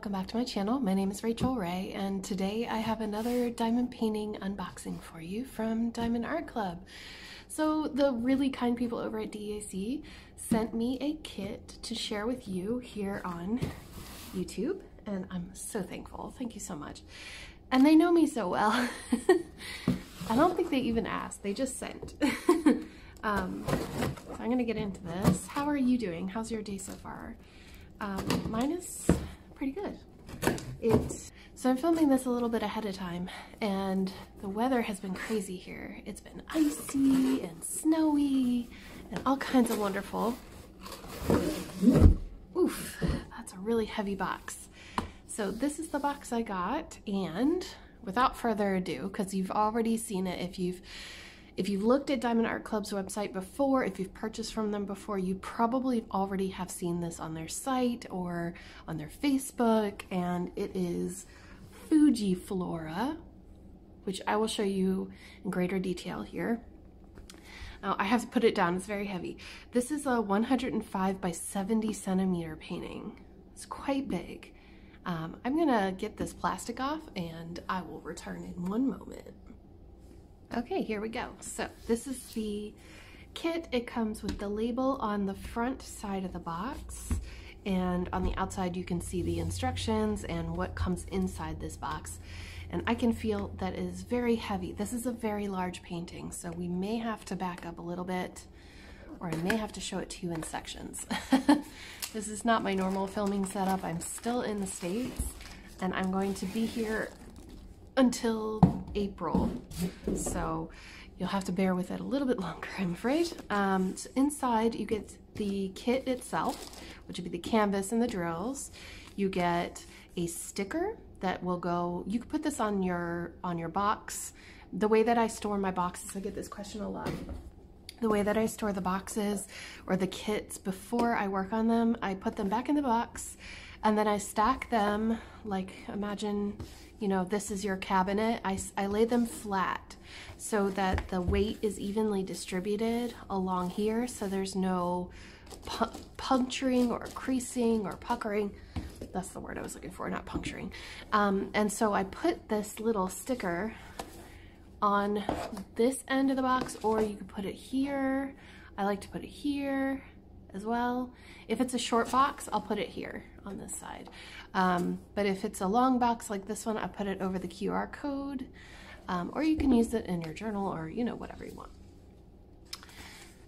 Welcome back to my channel. My name is Rachel Rae and today I have another diamond painting unboxing for you from Diamond Art Club. So the really kind people over at DAC sent me a kit to share with you here on YouTube and I'm so thankful. Thank you so much. And they know me so well. I don't think they even asked, they just sent. um, so I'm gonna get into this. How are you doing? How's your day so far? Um, mine is pretty good. It's so I'm filming this a little bit ahead of time and the weather has been crazy here. It's been icy and snowy and all kinds of wonderful. Oof, that's a really heavy box. So this is the box I got and without further ado, because you've already seen it if you've if you've looked at Diamond Art Club's website before, if you've purchased from them before, you probably already have seen this on their site or on their Facebook, and it is Fuji Flora, which I will show you in greater detail here. Now, I have to put it down, it's very heavy. This is a 105 by 70 centimeter painting. It's quite big. Um, I'm gonna get this plastic off and I will return in one moment. Okay, here we go. So this is the kit. It comes with the label on the front side of the box and on the outside you can see the instructions and what comes inside this box. And I can feel that is very heavy. This is a very large painting, so we may have to back up a little bit or I may have to show it to you in sections. this is not my normal filming setup. I'm still in the States and I'm going to be here until April. So you'll have to bear with it a little bit longer, I'm afraid. Um, so inside you get the kit itself, which would be the canvas and the drills. You get a sticker that will go, you can put this on your, on your box. The way that I store my boxes, I get this question a lot. The way that I store the boxes or the kits before I work on them, I put them back in the box and then I stack them like imagine you know, this is your cabinet. I, I lay them flat so that the weight is evenly distributed along here so there's no pu puncturing or creasing or puckering. That's the word I was looking for, not puncturing. Um, and so I put this little sticker on this end of the box or you could put it here. I like to put it here as well. If it's a short box, I'll put it here on this side. Um, but if it's a long box like this one, I put it over the QR code, um, or you can use it in your journal or, you know, whatever you want.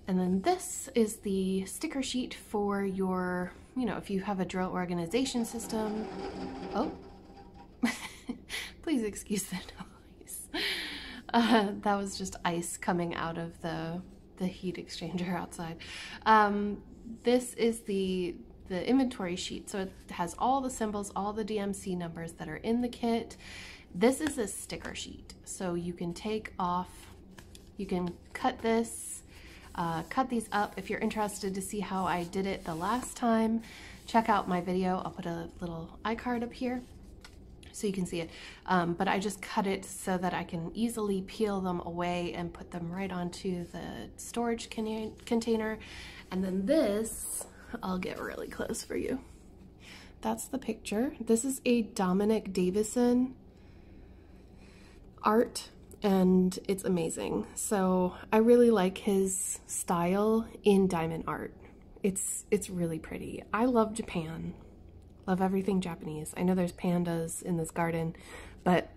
And then this is the sticker sheet for your, you know, if you have a drill organization system. Oh, please excuse the noise. Uh, that was just ice coming out of the the heat exchanger outside. Um, this is the the inventory sheet. So it has all the symbols, all the DMC numbers that are in the kit. This is a sticker sheet. So you can take off, you can cut this, uh, cut these up. If you're interested to see how I did it the last time, check out my video. I'll put a little iCard up here so you can see it. Um, but I just cut it so that I can easily peel them away and put them right onto the storage con container. And then this I'll get really close for you. That's the picture. This is a Dominic Davison art and it's amazing. So I really like his style in diamond art. It's it's really pretty. I love Japan. Love everything Japanese. I know there's pandas in this garden, but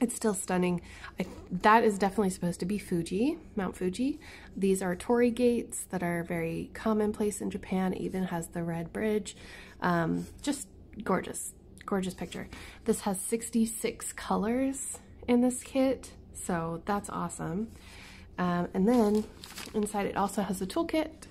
it's still stunning. I, that is definitely supposed to be Fuji, Mount Fuji. These are torii gates that are very commonplace in Japan. It even has the red bridge. Um, just gorgeous, gorgeous picture. This has 66 colors in this kit, so that's awesome. Um, and then inside it also has a toolkit.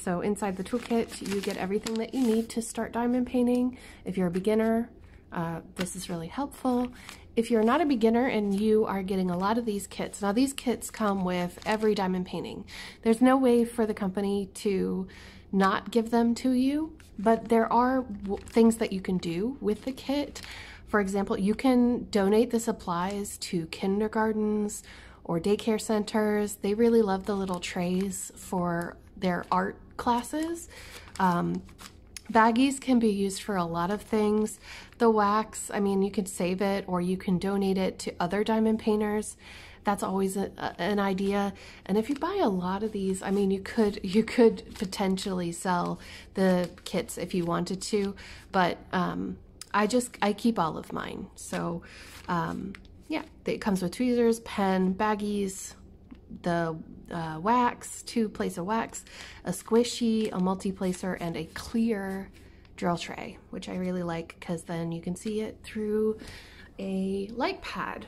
So inside the toolkit, you get everything that you need to start diamond painting. If you're a beginner, uh, this is really helpful if you're not a beginner and you are getting a lot of these kits, now these kits come with every diamond painting. There's no way for the company to not give them to you, but there are things that you can do with the kit. For example, you can donate the supplies to kindergartens or daycare centers. They really love the little trays for their art classes. Um, Baggies can be used for a lot of things. The wax, I mean, you could save it or you can donate it to other diamond painters. That's always a, an idea. And if you buy a lot of these, I mean, you could you could potentially sell the kits if you wanted to, but um, I just I keep all of mine. So um, yeah, it comes with tweezers, pen, baggies, the uh, wax, two place of wax, a squishy, a multi-placer, and a clear drill tray, which I really like because then you can see it through a light pad.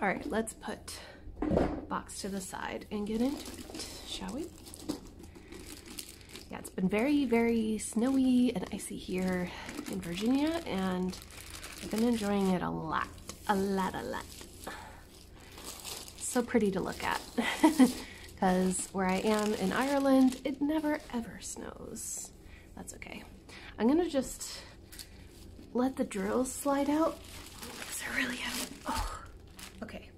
All right, let's put box to the side and get into it, shall we? Yeah, it's been very, very snowy and icy here in Virginia, and I've been enjoying it a lot, a lot, a lot so pretty to look at because where I am in Ireland, it never ever snows. That's okay. I'm gonna just let the drills slide out because they're really heavy. Oh, okay.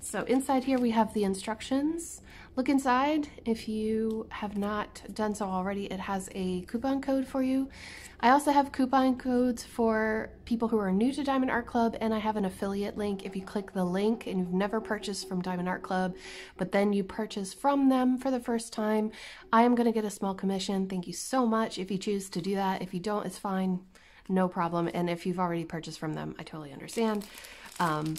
So inside here we have the instructions. Look inside. If you have not done so already, it has a coupon code for you. I also have coupon codes for people who are new to Diamond Art Club, and I have an affiliate link. If you click the link and you've never purchased from Diamond Art Club, but then you purchase from them for the first time, I am going to get a small commission. Thank you so much if you choose to do that. If you don't, it's fine. No problem. And if you've already purchased from them, I totally understand. Um,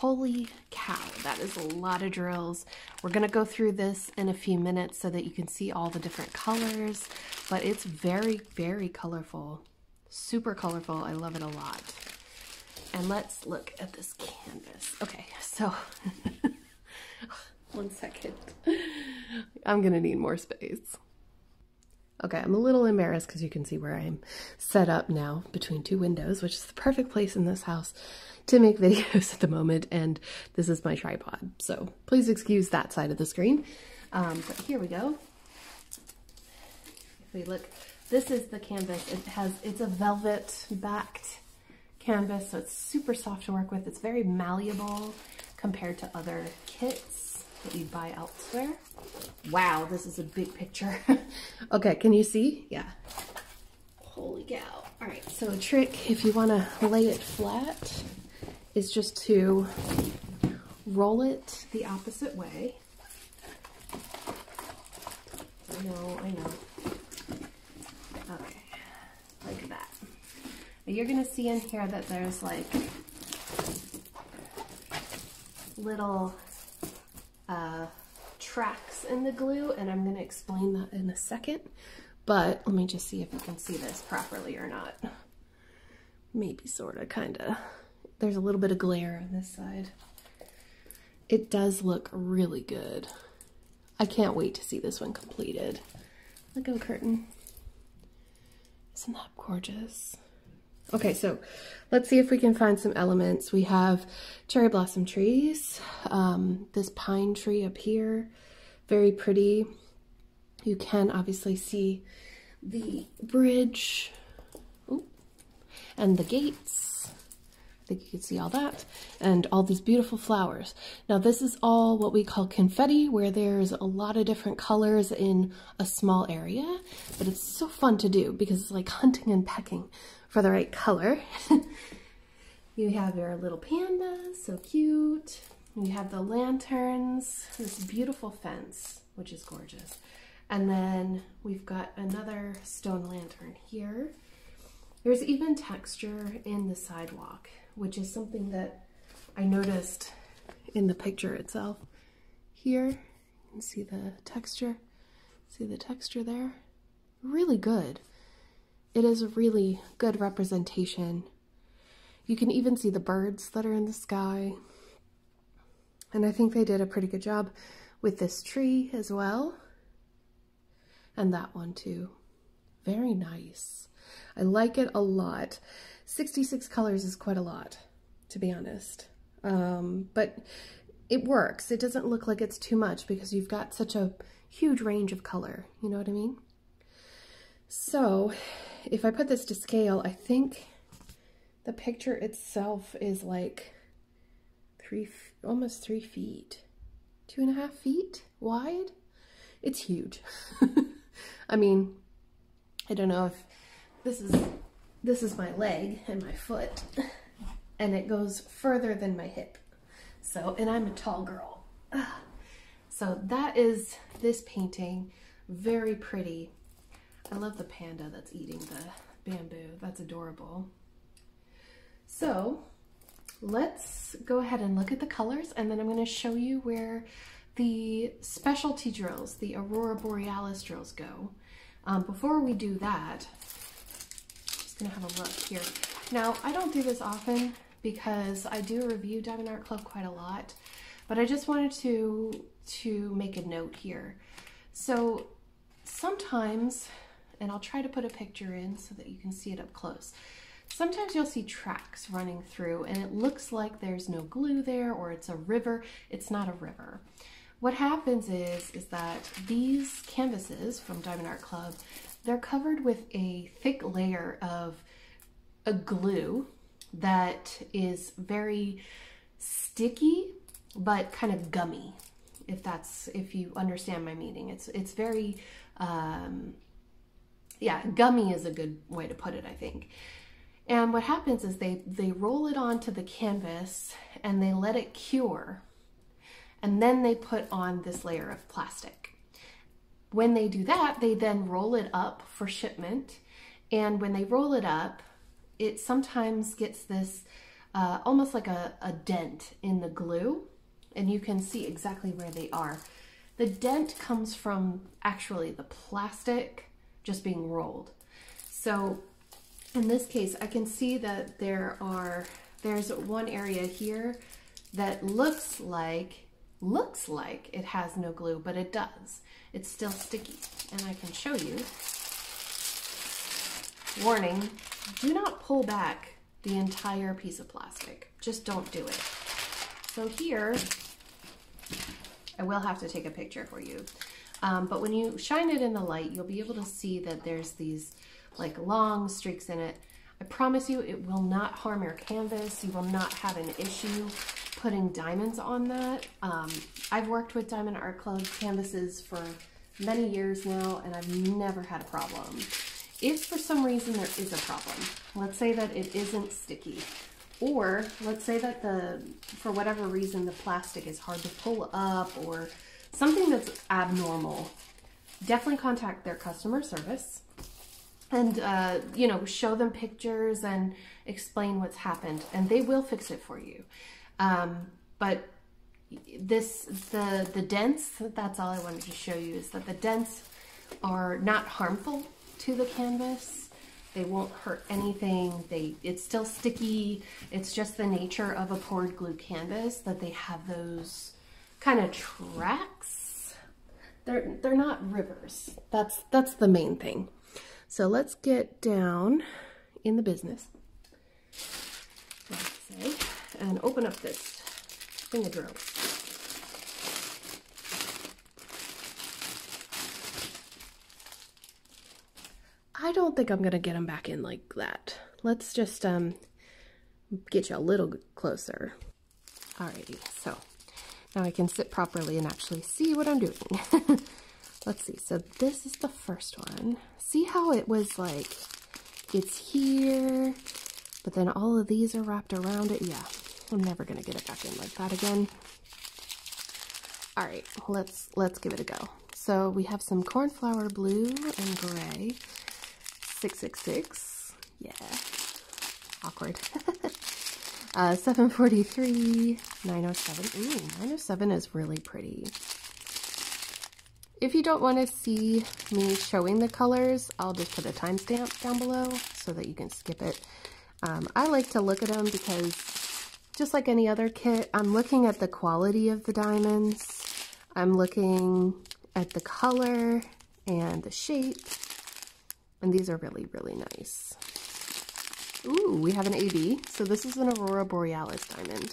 Holy cow, that is a lot of drills. We're gonna go through this in a few minutes so that you can see all the different colors, but it's very, very colorful. Super colorful, I love it a lot. And let's look at this canvas. Okay, so, one second. I'm gonna need more space. Okay, I'm a little embarrassed because you can see where I'm set up now between two windows, which is the perfect place in this house to make videos at the moment, and this is my tripod. So please excuse that side of the screen. Um, but here we go. If we look, this is the canvas. It has, it's a velvet backed canvas, so it's super soft to work with. It's very malleable compared to other kits that you buy elsewhere. Wow, this is a big picture. okay, can you see? Yeah. Holy cow. All right, so a trick, if you want to lay it flat, is just to roll it the opposite way. I know, I know. Okay, like that. Now you're gonna see in here that there's like little uh, tracks in the glue and I'm gonna explain that in a second. But let me just see if you can see this properly or not. Maybe sorta, kinda there's a little bit of glare on this side. It does look really good. I can't wait to see this one completed. Look at the curtain. Isn't that gorgeous? Okay, so let's see if we can find some elements. We have cherry blossom trees, um, this pine tree up here, very pretty. You can obviously see the bridge Ooh. and the gates I think you can see all that, and all these beautiful flowers. Now this is all what we call confetti, where there's a lot of different colors in a small area, but it's so fun to do because it's like hunting and pecking for the right color. you have your little pandas, so cute. You have the lanterns, this beautiful fence, which is gorgeous. And then we've got another stone lantern here. There's even texture in the sidewalk which is something that I noticed in the picture itself. Here, you can see the texture. See the texture there? Really good. It is a really good representation. You can even see the birds that are in the sky. And I think they did a pretty good job with this tree as well. And that one too. Very nice. I like it a lot. 66 colors is quite a lot, to be honest. Um, but it works. It doesn't look like it's too much because you've got such a huge range of color. You know what I mean? So if I put this to scale, I think the picture itself is like three, almost three feet, two and a half feet wide. It's huge. I mean, I don't know if this is this is my leg and my foot and it goes further than my hip. So, and I'm a tall girl. So that is this painting. Very pretty. I love the panda that's eating the bamboo. That's adorable. So let's go ahead and look at the colors and then I'm going to show you where the specialty drills, the Aurora Borealis drills go. Um, before we do that, I'm just gonna have a look here. Now, I don't do this often because I do review Diamond Art Club quite a lot, but I just wanted to, to make a note here. So sometimes, and I'll try to put a picture in so that you can see it up close. Sometimes you'll see tracks running through and it looks like there's no glue there or it's a river. It's not a river. What happens is, is that these canvases from Diamond Art Club, they're covered with a thick layer of a glue that is very sticky, but kind of gummy, if that's, if you understand my meaning. It's, it's very, um, yeah, gummy is a good way to put it, I think. And what happens is they, they roll it onto the canvas and they let it cure and then they put on this layer of plastic. When they do that, they then roll it up for shipment. And when they roll it up, it sometimes gets this uh, almost like a, a dent in the glue. And you can see exactly where they are. The dent comes from actually the plastic just being rolled. So in this case, I can see that there are, there's one area here that looks like looks like it has no glue, but it does. It's still sticky, and I can show you. Warning, do not pull back the entire piece of plastic. Just don't do it. So here, I will have to take a picture for you. Um, but when you shine it in the light, you'll be able to see that there's these like long streaks in it. I promise you it will not harm your canvas. You will not have an issue putting diamonds on that. Um, I've worked with Diamond Art Club canvases for many years now, and I've never had a problem. If for some reason there is a problem, let's say that it isn't sticky, or let's say that the, for whatever reason, the plastic is hard to pull up or something that's abnormal, definitely contact their customer service and, uh, you know, show them pictures and explain what's happened and they will fix it for you. Um, but this, the, the dents, that's all I wanted to show you, is that the dents are not harmful to the canvas. They won't hurt anything. They, it's still sticky. It's just the nature of a poured glue canvas that they have those kind of tracks. They're, they're not rivers. That's, that's the main thing. So let's get down in the business. Say and open up this drill. I don't think I'm going to get them back in like that. Let's just um, get you a little closer. Alrighty, so now I can sit properly and actually see what I'm doing. Let's see, so this is the first one. See how it was like, it's here, but then all of these are wrapped around it? Yeah, I'm never gonna get it back in like that again. All right, let's let's give it a go. So we have some cornflower blue and gray. 666. Yeah. Awkward. uh, 743, 907. Ooh, 907 is really pretty. If you don't want to see me showing the colors, I'll just put a timestamp down below so that you can skip it. Um, I like to look at them because just like any other kit, I'm looking at the quality of the diamonds. I'm looking at the color and the shape. And these are really, really nice. Ooh, we have an AB. So this is an Aurora Borealis diamond.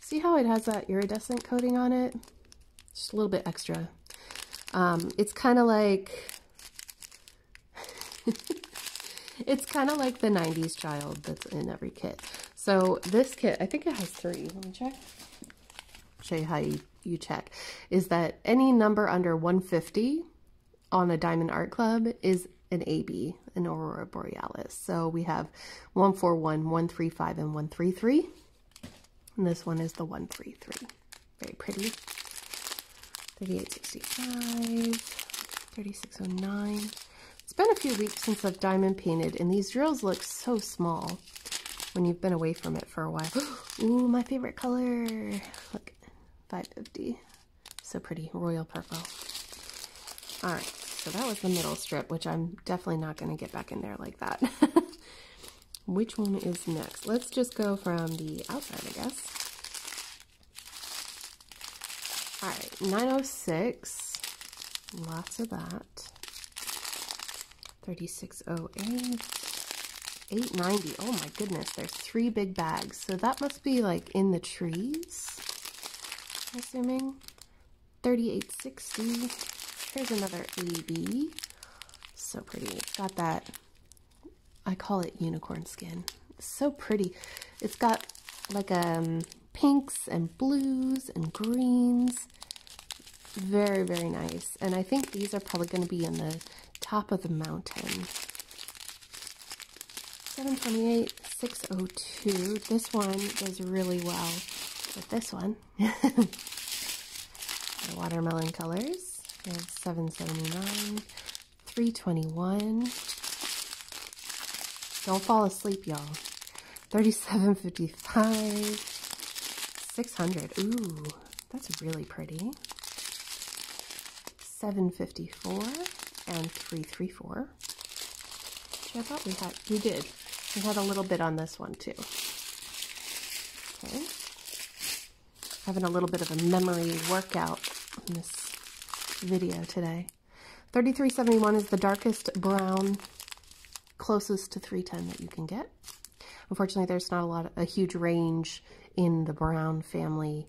See how it has that iridescent coating on it? Just a little bit extra. Um, it's kind of like... it's kind of like the 90s child that's in every kit. So this kit, I think it has three. Let me check. Show you how you, you check. Is that any number under 150 on a Diamond Art Club is an AB, an Aurora Borealis. So we have 141, 135, and 133. And this one is the 133. Very pretty. 3865, 3609. It's been a few weeks since I've diamond painted, and these drills look so small when you've been away from it for a while. Ooh, my favorite color. Look, 550. So pretty, royal purple. All right, so that was the middle strip, which I'm definitely not going to get back in there like that. which one is next? Let's just go from the outside, I guess. All right, 906. Lots of that. 3608. 890. Oh my goodness, there's three big bags. So that must be like in the trees, I'm assuming. 3860. Here's another AB. So pretty. It's got that, I call it unicorn skin. so pretty. It's got like um, pinks and blues and greens. Very, very nice. And I think these are probably going to be in the top of the mountain. 728, 602. This one does really well with this one. watermelon colors. There's 779, 321. Don't fall asleep, y'all. 3755, 600. Ooh, that's really pretty. 754 and 334. I thought we had, we did. We had a little bit on this one too. Okay. Having a little bit of a memory workout in this video today. 3371 is the darkest brown closest to 310 that you can get. Unfortunately, there's not a lot, a huge range in the brown family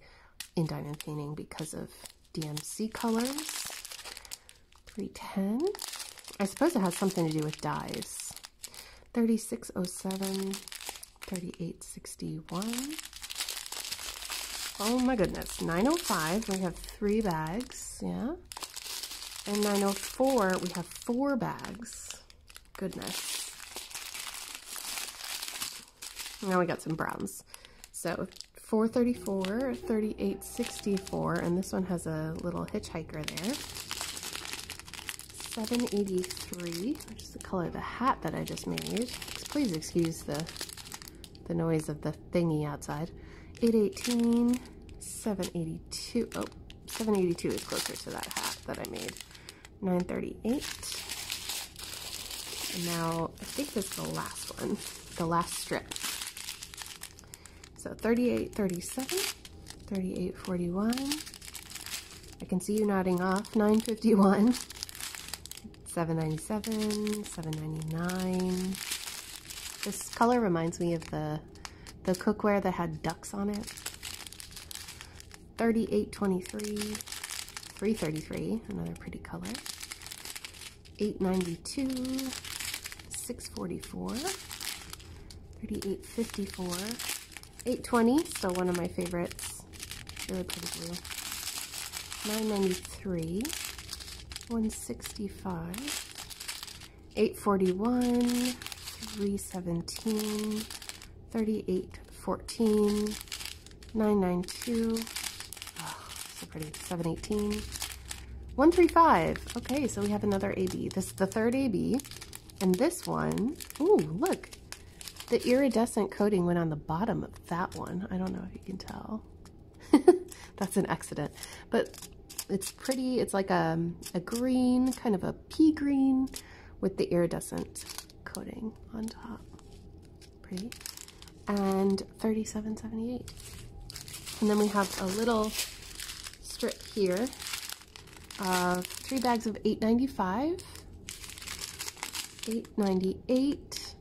in diamond painting because of DMC colors. 310. I suppose it has something to do with dyes. 3607, 3861. Oh my goodness, 905, we have three bags, yeah. And 904, we have four bags. Goodness. Now we got some browns. So 434, 3864, and this one has a little hitchhiker there. 783, which is the color of the hat that I just made. Please excuse the, the noise of the thingy outside. 818, 782, oh, 782 is closer to that hat that I made. 938. And now, I think this is the last one, the last strip. So 3837, 3841. I can see you nodding off. 951. 797 799 This color reminds me of the the cookware that had ducks on it. 3823 333 another pretty color. 892 644 3854 820 still one of my favorites. Really pretty blue. 993 165, 841, 317, 3814, 992, oh, so pretty, 718, 135. Okay, so we have another AB. This is the third AB. And this one, ooh, look, the iridescent coating went on the bottom of that one. I don't know if you can tell. That's an accident. But it's pretty. It's like a, a green, kind of a pea green with the iridescent coating on top. Pretty. And 37.78. And then we have a little strip here of three bags of 8.95, 8.98,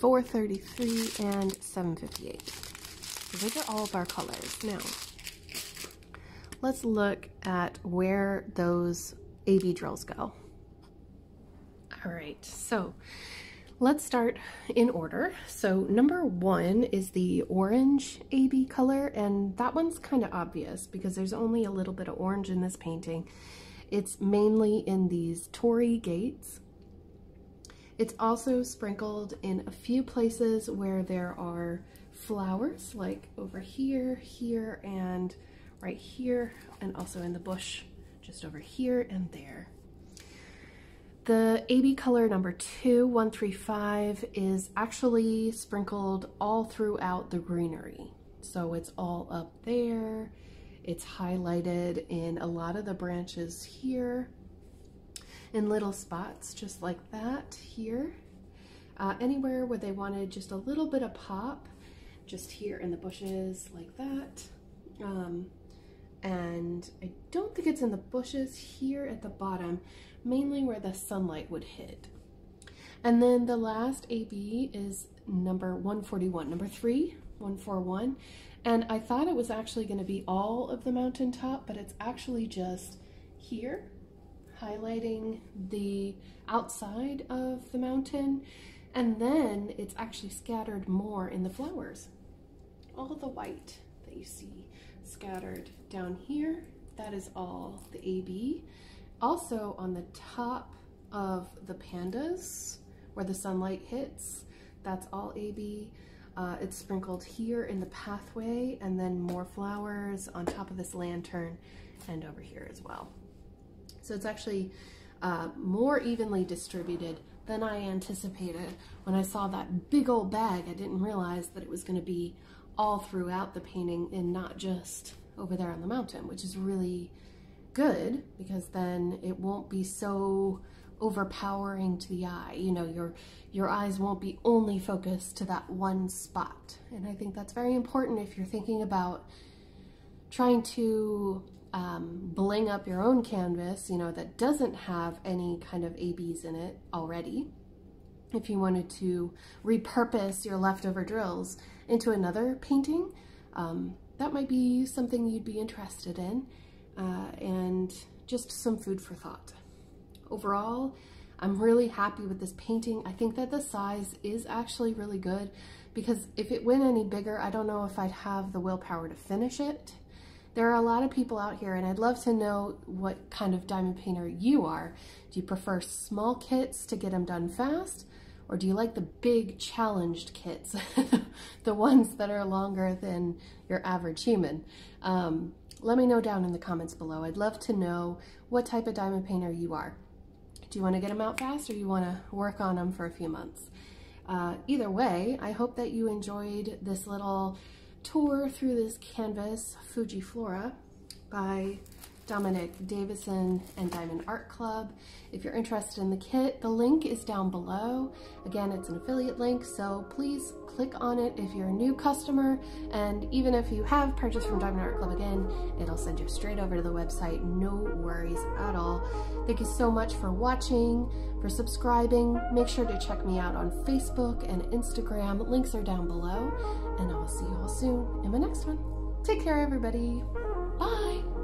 4.33, and 7.58. So those are all of our colors. Now, let's look at where those AB drills go. All right, so let's start in order. So number one is the orange AB color, and that one's kind of obvious because there's only a little bit of orange in this painting. It's mainly in these torii gates. It's also sprinkled in a few places where there are flowers, like over here, here, and right here, and also in the bush just over here and there. The AB color number two, 135, is actually sprinkled all throughout the greenery. So it's all up there. It's highlighted in a lot of the branches here in little spots just like that here. Uh, anywhere where they wanted just a little bit of pop, just here in the bushes like that. Um, and I don't think it's in the bushes here at the bottom, mainly where the sunlight would hit. And then the last AB is number 141, number three, 141. And I thought it was actually gonna be all of the mountaintop, but it's actually just here, highlighting the outside of the mountain. And then it's actually scattered more in the flowers. All the white that you see scattered down here. That is all the AB. Also on the top of the pandas where the sunlight hits, that's all AB. Uh, it's sprinkled here in the pathway and then more flowers on top of this lantern and over here as well. So it's actually uh, more evenly distributed than I anticipated. When I saw that big old bag, I didn't realize that it was gonna be all throughout the painting and not just over there on the mountain, which is really good because then it won't be so overpowering to the eye. You know, your your eyes won't be only focused to that one spot. And I think that's very important if you're thinking about trying to um, bling up your own canvas, you know, that doesn't have any kind of ABs in it already. If you wanted to repurpose your leftover drills into another painting, um, that might be something you'd be interested in uh, and just some food for thought. Overall, I'm really happy with this painting. I think that the size is actually really good because if it went any bigger, I don't know if I'd have the willpower to finish it. There are a lot of people out here and I'd love to know what kind of diamond painter you are. Do you prefer small kits to get them done fast? Or do you like the big challenged kits, the ones that are longer than your average human? Um, let me know down in the comments below. I'd love to know what type of diamond painter you are. Do you want to get them out fast or you want to work on them for a few months? Uh, either way, I hope that you enjoyed this little tour through this canvas, Fuji Flora, by Dominic Davison and Diamond Art Club. If you're interested in the kit, the link is down below. Again, it's an affiliate link, so please click on it if you're a new customer. And even if you have purchased from Diamond Art Club again, it'll send you straight over to the website. No worries at all. Thank you so much for watching, for subscribing. Make sure to check me out on Facebook and Instagram. Links are down below. And I'll see you all soon in my next one. Take care, everybody. Bye.